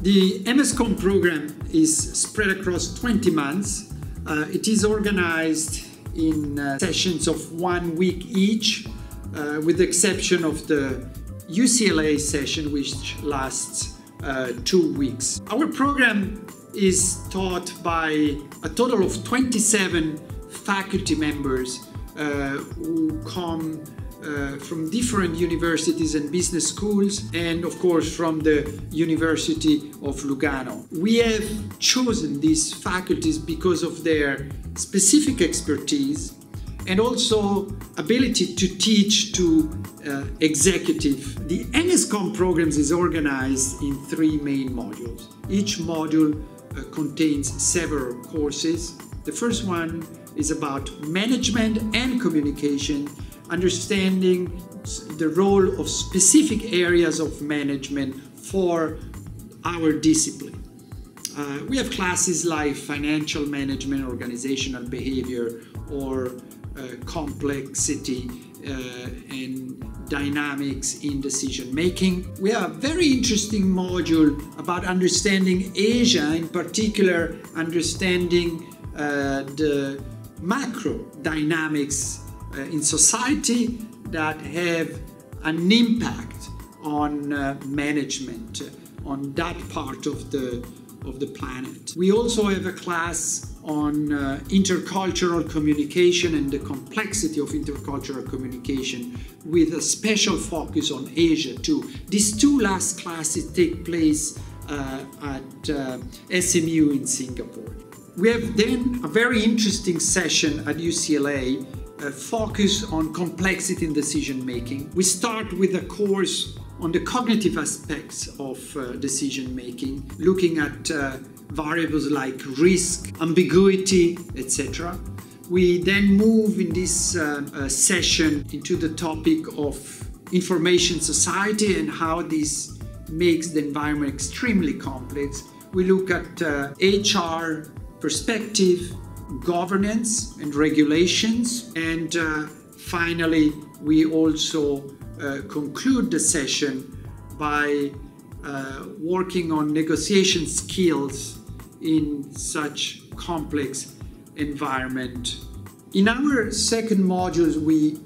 The EMScom program is spread across 20 months. Uh, it is organized in uh, sessions of one week each, uh, with the exception of the UCLA session, which lasts uh, two weeks. Our program is taught by a total of 27 faculty members uh, who come uh, from different universities and business schools, and of course from the University of Lugano. We have chosen these faculties because of their specific expertise and also ability to teach to uh, executive. The EMScom programs is organized in three main modules. Each module uh, contains several courses. The first one is about management and communication, understanding the role of specific areas of management for our discipline. Uh, we have classes like financial management, organizational behavior, or uh, complexity uh, and dynamics in decision making. We have a very interesting module about understanding Asia, in particular, understanding uh, the macro dynamics in society that have an impact on uh, management on that part of the of the planet. We also have a class on uh, intercultural communication and the complexity of intercultural communication with a special focus on Asia too. These two last classes take place uh, at uh, SMU in Singapore. We have then a very interesting session at UCLA uh, focused on complexity in decision making. We start with a course on the cognitive aspects of uh, decision making, looking at uh, variables like risk, ambiguity, etc. We then move in this uh, uh, session into the topic of information society and how this makes the environment extremely complex. We look at HR perspective, governance and regulations. And uh, finally, we also uh, conclude the session by uh, working on negotiation skills in such complex environment. In our second modules, we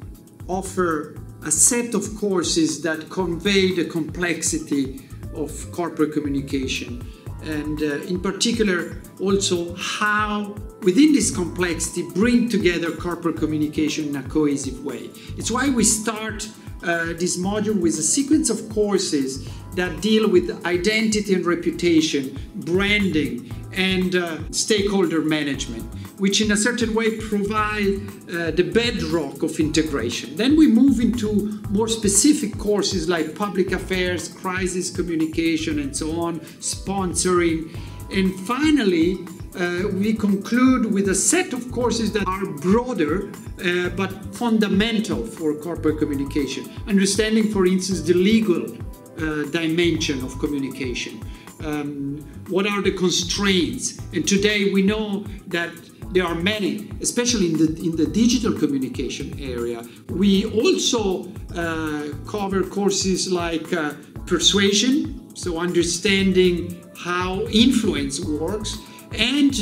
offer a set of courses that convey the complexity of corporate communication and uh, in particular also how within this complexity bring together corporate communication in a cohesive way it's why we start uh, this module with a sequence of courses that deal with identity and reputation branding and uh, stakeholder management which in a certain way provide uh, the bedrock of integration. Then we move into more specific courses like public affairs, crisis communication, and so on, sponsoring. And finally, uh, we conclude with a set of courses that are broader uh, but fundamental for corporate communication. Understanding, for instance, the legal uh, dimension of communication. Um, what are the constraints? And today we know that there are many, especially in the in the digital communication area. We also uh, cover courses like uh, persuasion, so understanding how influence works, and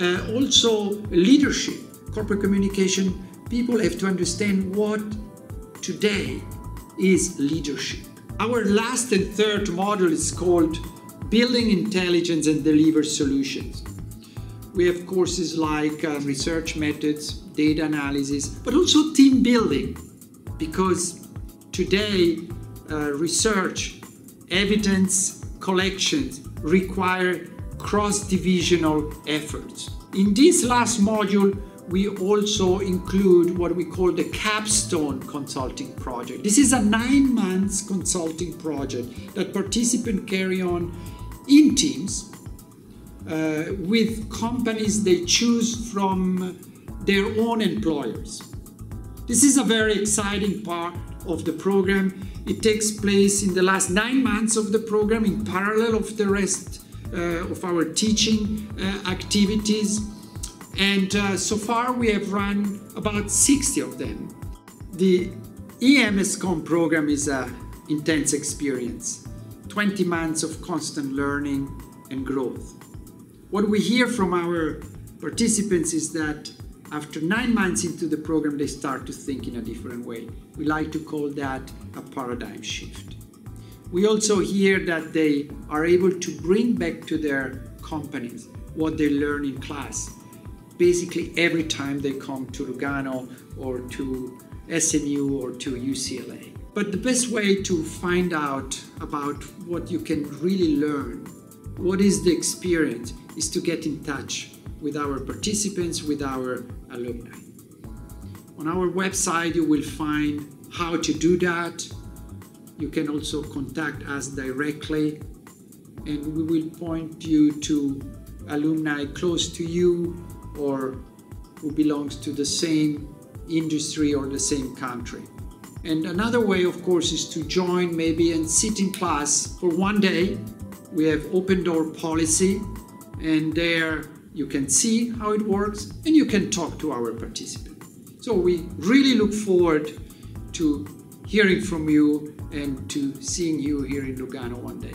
uh, also leadership, corporate communication. People have to understand what today is leadership. Our last and third model is called Building Intelligence and Deliver Solutions. We have courses like uh, research methods, data analysis, but also team building, because today uh, research, evidence collections require cross-divisional efforts. In this last module, we also include what we call the capstone consulting project. This is a nine months consulting project that participants carry on in teams uh, with companies they choose from their own employers. This is a very exciting part of the program. It takes place in the last nine months of the program in parallel of the rest of our teaching uh, activities. And uh, so far we have run about 60 of them. The EMScom program is an intense experience 20 months of constant learning and growth. What we hear from our participants is that after nine months into the program, they start to think in a different way. We like to call that a paradigm shift. We also hear that they are able to bring back to their companies what they learn in class. Basically, every time they come to Lugano or to SMU or to UCLA. But the best way to find out about what you can really learn, what is the experience, is to get in touch with our participants, with our alumni. On our website, you will find how to do that. You can also contact us directly, and we will point you to alumni close to you or who belongs to the same industry or the same country. And another way, of course, is to join maybe and sit in class for one day. We have open door policy, and there you can see how it works and you can talk to our participants. So we really look forward to hearing from you and to seeing you here in Lugano one day.